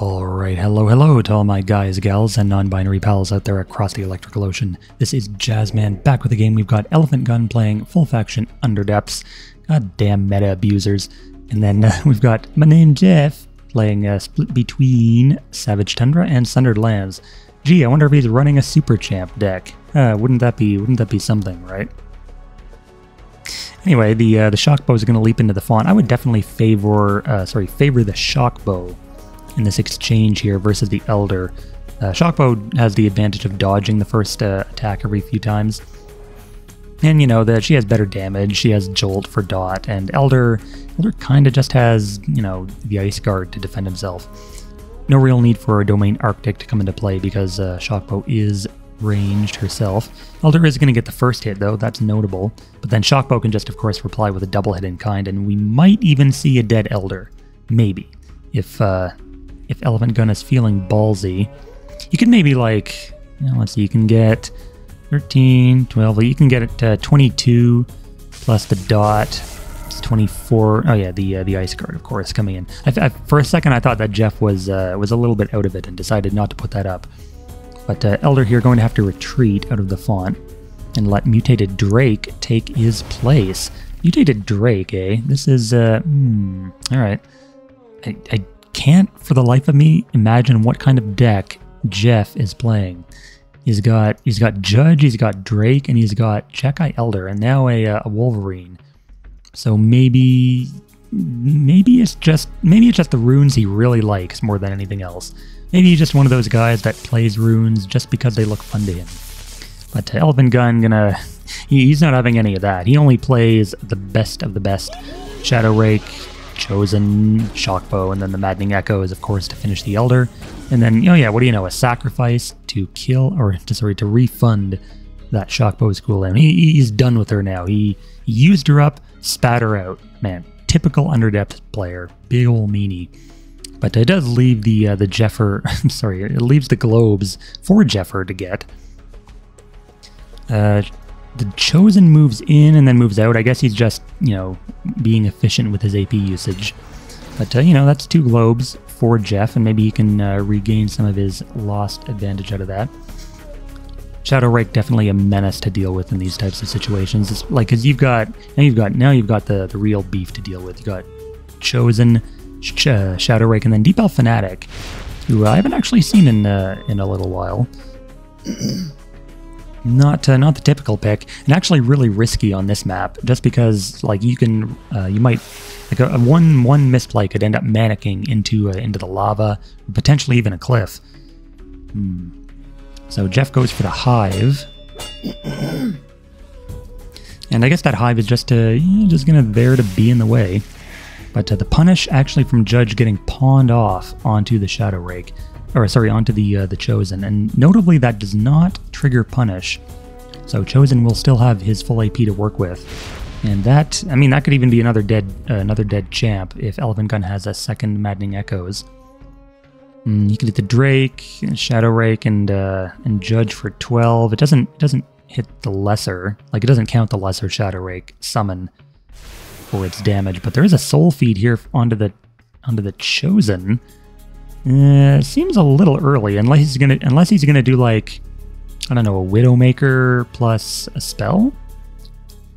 Alright, hello, hello to all my guys, gals, and non-binary pals out there across the electrical ocean. This is Jazzman back with a game. We've got Elephant Gun playing full faction Underdepths. God damn meta abusers. And then uh, we've got my name Jeff playing a split between Savage Tundra and Sundered Lands. Gee, I wonder if he's running a Super Champ deck. Uh, wouldn't that be wouldn't that be something, right? Anyway, the uh, the shock bow is going to leap into the font. I would definitely favor uh, sorry favor the shock bow in this exchange here versus the Elder. Uh, Shockbow has the advantage of dodging the first uh, attack every few times. And you know that she has better damage, she has Jolt for dot, and Elder Elder kinda just has, you know, the Ice Guard to defend himself. No real need for a Domain Arctic to come into play because uh, Shockbow is ranged herself. Elder is going to get the first hit though, that's notable, but then Shockbow can just of course reply with a double hit in kind, and we might even see a dead Elder. Maybe. If uh, if Elephant Gun is feeling ballsy. You can maybe like, you know, let's see, you can get 13, 12, you can get it to 22 plus the dot. It's 24. Oh yeah, the uh, the ice guard, of course, coming in. I, I, for a second, I thought that Jeff was uh, was a little bit out of it and decided not to put that up. But uh, Elder here going to have to retreat out of the font and let Mutated Drake take his place. Mutated Drake, eh? This is, uh, hmm, all right. I, I can't for the life of me imagine what kind of deck Jeff is playing. He's got he's got Judge, he's got Drake, and he's got Jakei Elder, and now a, uh, a Wolverine. So maybe maybe it's just maybe it's just the runes he really likes more than anything else. Maybe he's just one of those guys that plays runes just because they look fun to him. But uh, Elephant Gun gonna he's not having any of that. He only plays the best of the best. Shadow Rake, chosen Shockbow, and then the Maddening Echo is, of course, to finish the Elder. And then, oh yeah, what do you know? A sacrifice to kill, or to, sorry, to refund that Shockbow's cooldown. He, he's done with her now. He, he used her up, spat her out. Man, typical underdepth player. Big ol' meanie. But it does leave the uh, the Jeffer, I'm sorry, it leaves the globes for Jeffer to get. Uh, the Chosen moves in and then moves out. I guess he's just, you know, being efficient with his AP usage. But, uh, you know, that's two globes for Jeff, and maybe he can uh, regain some of his lost advantage out of that. Shadow Rake definitely a menace to deal with in these types of situations. It's like, because you've got, now you've got, now you've got the, the real beef to deal with. you got Chosen, uh, Shadow Rake, and then Deep Elf Fanatic, who I haven't actually seen in, uh, in a little while. Not uh, not the typical pick, and actually really risky on this map, just because like you can uh, you might like a, a, one one misplay could end up mannequing into uh, into the lava, potentially even a cliff. Hmm. So Jeff goes for the hive, and I guess that hive is just uh, just gonna there to be in the way. But uh, the punish actually from Judge getting pawned off onto the Shadow Rake or sorry, onto the uh, the Chosen, and notably that does not trigger Punish. So Chosen will still have his full AP to work with, and that I mean that could even be another dead uh, another dead champ if Elephant Gun has a second Maddening Echoes. Mm, you could hit the Drake, Shadow Rake, and uh, and Judge for twelve. It doesn't it doesn't hit the lesser like it doesn't count the lesser Shadow Rake summon for its damage, but there is a Soul Feed here onto the onto the Chosen. Uh, seems a little early, unless he's gonna unless he's gonna do like I don't know a Widowmaker plus a spell.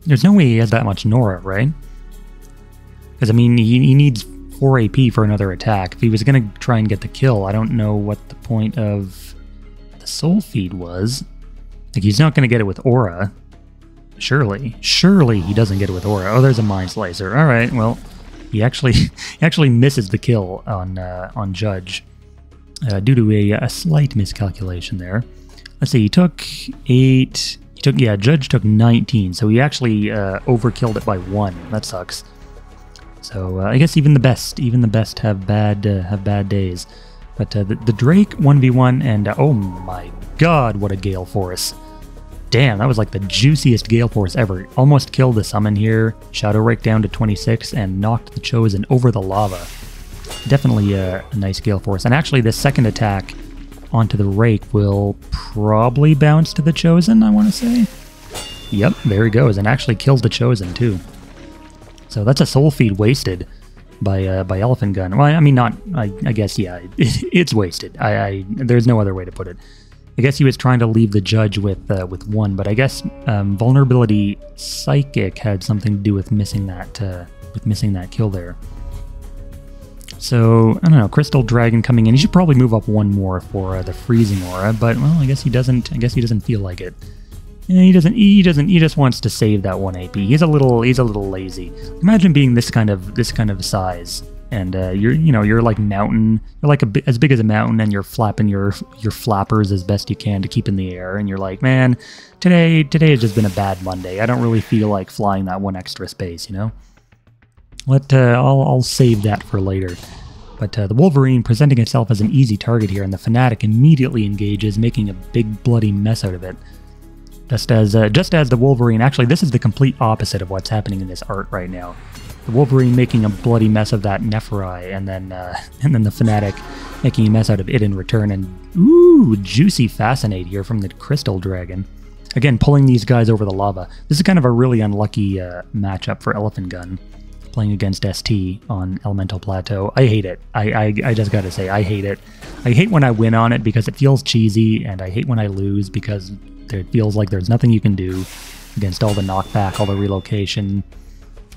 There's no way he has that much Nora, right? Because I mean, he, he needs four AP for another attack. If he was gonna try and get the kill, I don't know what the point of the Soul Feed was. Like he's not gonna get it with Aura. Surely, surely he doesn't get it with Aura. Oh, there's a Mind Slicer. All right, well. He actually he actually misses the kill on uh, on Judge uh, due to a, a slight miscalculation there. Let's see, he took eight. He took yeah, Judge took 19, so he actually uh, overkilled it by one. That sucks. So uh, I guess even the best, even the best have bad uh, have bad days. But uh, the, the Drake 1v1 and oh my god, what a Gale Force! Damn, that was like the juiciest Gale Force ever. Almost killed the summon here, Shadow Rake down to 26, and knocked the Chosen over the lava. Definitely a, a nice Gale Force. And actually, this second attack onto the Rake will probably bounce to the Chosen, I want to say. Yep, there he goes, and actually kills the Chosen too. So that's a Soul Feed wasted. by uh, by Elephant Gun. Well, I mean, not. I, I guess yeah, it, it's wasted. I, I there's no other way to put it. I guess he was trying to leave the judge with uh, with one, but I guess um, vulnerability psychic had something to do with missing that uh, with missing that kill there. So I don't know. Crystal Dragon coming in. He should probably move up one more for uh, the freezing aura, but well, I guess he doesn't. I guess he doesn't feel like it. Yeah, he doesn't. He doesn't. He just wants to save that one AP. He's a little. He's a little lazy. Imagine being this kind of this kind of size, and uh, you're you know you're like mountain. You're like a as big as a mountain, and you're flapping your your flappers as best you can to keep in the air. And you're like, man, today today has just been a bad Monday. I don't really feel like flying that one extra space. You know. Let uh, I'll I'll save that for later. But uh, the Wolverine presenting itself as an easy target here, and the Fanatic immediately engages, making a big bloody mess out of it. Just as uh, just as the Wolverine, actually, this is the complete opposite of what's happening in this art right now. The Wolverine making a bloody mess of that Nephrei, and then uh, and then the Fanatic making a mess out of it in return. And ooh, juicy fascinate here from the Crystal Dragon. Again, pulling these guys over the lava. This is kind of a really unlucky uh, matchup for Elephant Gun playing against ST on Elemental Plateau. I hate it. I, I, I just gotta say, I hate it. I hate when I win on it because it feels cheesy, and I hate when I lose because it feels like there's nothing you can do against all the knockback, all the relocation.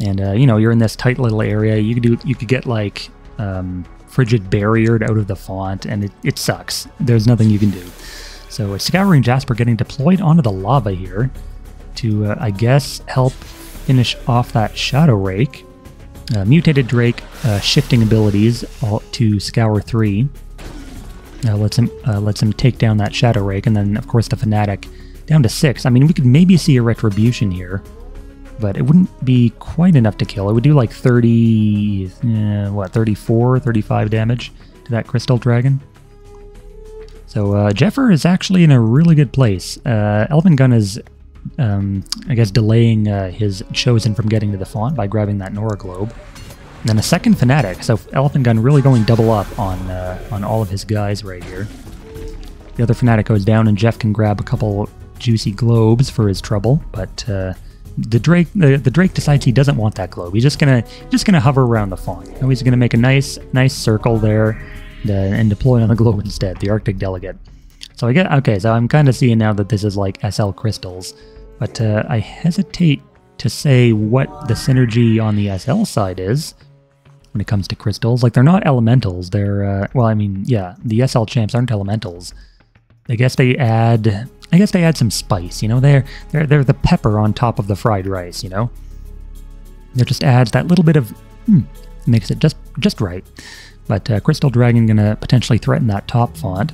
And, uh, you know, you're in this tight little area. You could do, you could get like um, frigid barriered out of the font, and it, it sucks. There's nothing you can do. So Scouring Jasper getting deployed onto the lava here to, uh, I guess, help finish off that Shadow Rake. Uh, mutated Drake uh, shifting abilities to Scour 3. Uh, lets him uh, lets him take down that Shadow Rake, and then of course the Fanatic down to 6. I mean, we could maybe see a Retribution here, but it wouldn't be quite enough to kill. It would do like 30, uh, what, 34, 35 damage to that Crystal Dragon. So uh, Jeffer is actually in a really good place. Uh, Elephant Gun is um, I guess, delaying uh, his chosen from getting to the font by grabbing that Nora globe. And then a second fanatic, so Elephant Gun really going double up on uh, on all of his guys right here. The other fanatic goes down, and Jeff can grab a couple juicy globes for his trouble, but uh, the Drake the, the Drake decides he doesn't want that globe. He's just gonna just gonna hover around the font. And he's gonna make a nice nice circle there and, and deploy on the globe instead, the Arctic Delegate. So I get okay. So I'm kind of seeing now that this is like SL crystals. But uh, I hesitate to say what the synergy on the SL side is when it comes to crystals. Like, they're not elementals. They're, uh, well, I mean, yeah, the SL champs aren't elementals. I guess they add, I guess they add some spice, you know? They're, they're, they're the pepper on top of the fried rice, you know? It just adds that little bit of, hmm, makes it just, just right. But uh, Crystal Dragon gonna potentially threaten that top font.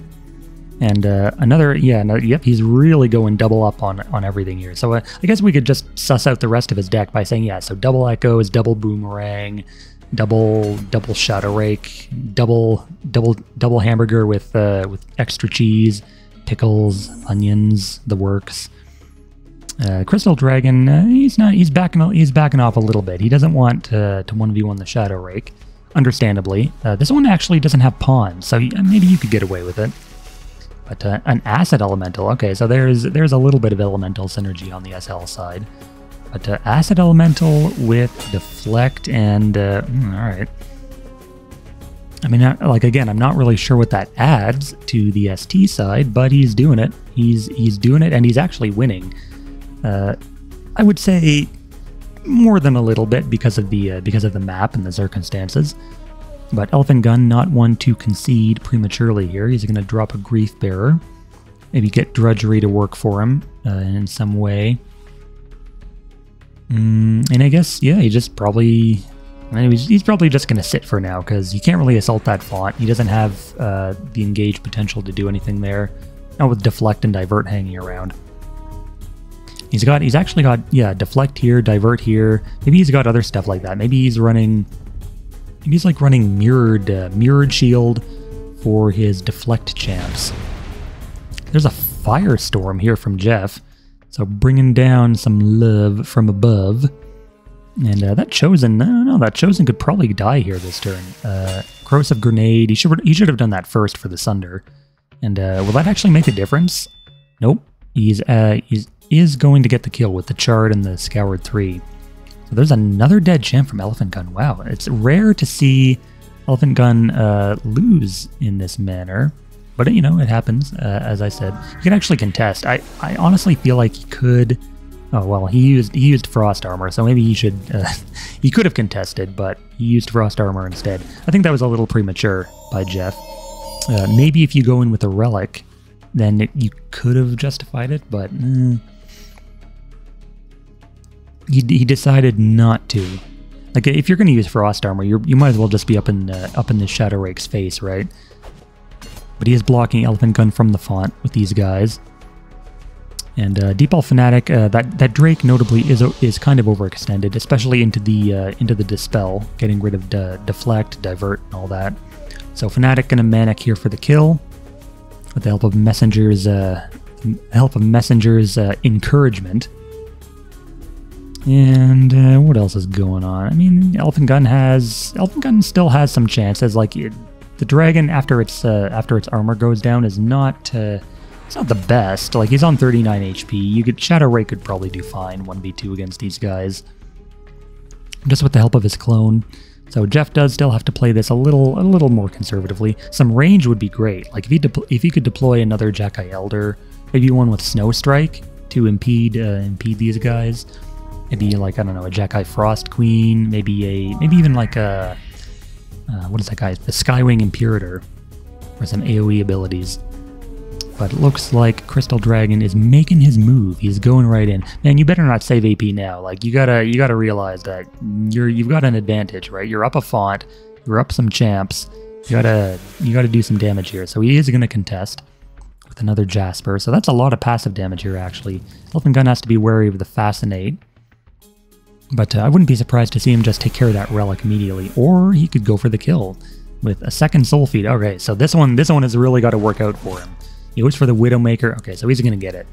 And uh, another, yeah, no, yep, he's really going double up on on everything here. So uh, I guess we could just suss out the rest of his deck by saying, yeah, so double echo is double boomerang, double double shadow rake, double double double hamburger with uh, with extra cheese, pickles, onions, the works. Uh, Crystal Dragon, uh, he's not. He's backing. He's backing off a little bit. He doesn't want uh, to one v one the Shadow Rake, understandably. Uh, this one actually doesn't have pawns, so maybe you could get away with it. But uh, an acid elemental. Okay, so there's there's a little bit of elemental synergy on the SL side. But uh, acid elemental with deflect and uh, mm, all right. I mean, like again, I'm not really sure what that adds to the ST side, but he's doing it. He's he's doing it, and he's actually winning. Uh, I would say more than a little bit because of the uh, because of the map and the circumstances. But Elephant Gun not one to concede prematurely here. He's going to drop a Grief Bearer. Maybe get Drudgery to work for him uh, in some way. Mm, and I guess, yeah, he just probably... Anyways, he's probably just going to sit for now because you can't really assault that font. He doesn't have uh, the engage potential to do anything there. Not with Deflect and Divert hanging around. He's got, he's actually got, yeah, Deflect here, Divert here. Maybe he's got other stuff like that. Maybe he's running maybe he's like running mirrored uh, mirrored shield for his deflect champs. There's a firestorm here from Jeff, so bringing down some love from above. And uh, that chosen, I don't know, that chosen could probably die here this turn. Uh, corrosive grenade. He should he should have done that first for the Sunder. And uh, will that actually make a difference? Nope. He's uh he's is going to get the kill with the Chard and the Scoured three. So there's another dead champ from Elephant Gun. Wow, it's rare to see Elephant Gun uh, lose in this manner. But, you know, it happens, uh, as I said. You can actually contest. I, I honestly feel like he could... Oh, well, he used he used Frost Armor, so maybe he should... Uh, he could have contested, but he used Frost Armor instead. I think that was a little premature by Jeff. Uh, maybe if you go in with a Relic, then it, you could have justified it, but... Eh. He, he decided not to. Like, if you're going to use Frost Armor, you you might as well just be up in, uh, up in the Shadow Rake's face, right? But he is blocking Elephant Gun from the font with these guys. And uh, Deep Elf Fanatic, uh, that that Drake notably is is kind of overextended, especially into the uh, into the dispel, getting rid of de deflect, divert, and all that. So Fanatic gonna manic here for the kill, with the help of Messenger's uh, help of Messenger's uh, encouragement. And uh, what else is going on? I mean, Elephant Gun has Elephant Gun still has some chances. Like it, the dragon after its uh, after its armor goes down is not uh, it's not the best. Like he's on 39 HP. You could Shadow Rake could probably do fine 1v2 against these guys, just with the help of his clone. So Jeff does still have to play this a little a little more conservatively. Some range would be great. Like if he if he could deploy another Jakei Elder, maybe one with Snow Strike to impede uh, impede these guys. Maybe like I don't know a Jakei Frost Queen. Maybe a maybe even like a uh, what is that guy? The Skywing Imperator for some AoE abilities. But it looks like Crystal Dragon is making his move. He's going right in. Man, you better not save AP now. Like you gotta you gotta realize that you're you've got an advantage, right? You're up a font, you're up some champs. You gotta you gotta do some damage here. So he is gonna contest with another Jasper. So that's a lot of passive damage here actually. Elephant Gun has to be wary of the Fascinate. But uh, I wouldn't be surprised to see him just take care of that relic immediately, or he could go for the kill with a second soul feed. Okay, so this one, this one has really got to work out for him. He goes for the Widowmaker. Okay, so he's gonna get it.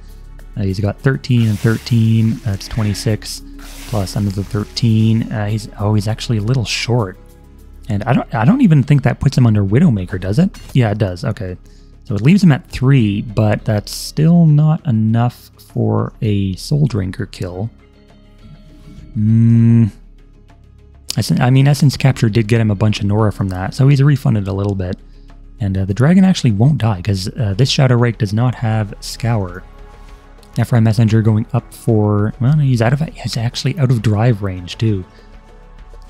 Uh, he's got 13 and 13. That's 26 plus another 13. Uh, he's oh, he's actually a little short, and I don't I don't even think that puts him under Widowmaker, does it? Yeah, it does. Okay, so it leaves him at three, but that's still not enough for a Soul Drinker kill. Hmm. I mean, Essence Capture did get him a bunch of Nora from that, so he's refunded a little bit. And uh, the dragon actually won't die, because uh, this Shadow Rake does not have Scour. Ephraim Messenger going up for... Well, he's out of he's actually out of drive range, too.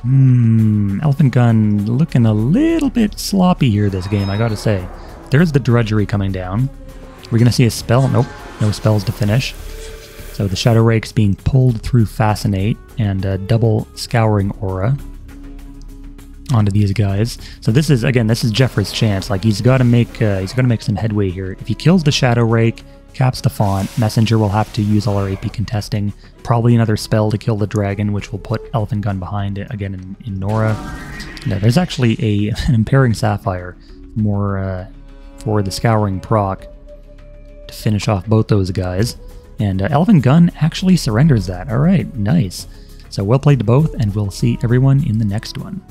Hmm, Elephant Gun looking a little bit sloppy here this game, I gotta say. There's the Drudgery coming down. We're gonna see a spell. Nope, no spells to finish. So the Shadow Rake's being pulled through Fascinate and a double Scouring Aura onto these guys. So this is again, this is Jeffrey's chance. Like he's got to make uh, he's got to make some headway here. If he kills the Shadow Rake, caps the font, Messenger will have to use all our AP contesting. Probably another spell to kill the dragon, which will put Elephant Gun behind it again in, in Nora. No, there's actually a an Impairing Sapphire more uh, for the Scouring proc to finish off both those guys. And uh, Elephant Gun actually surrenders that. All right, nice. So well played to both, and we'll see everyone in the next one.